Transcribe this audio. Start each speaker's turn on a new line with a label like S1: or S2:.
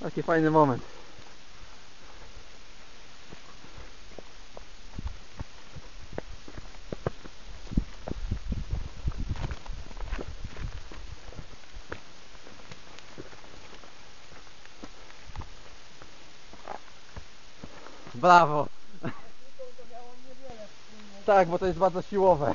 S1: Taki fajny moment. Brawo! Tak, bo to jest bardzo siłowe.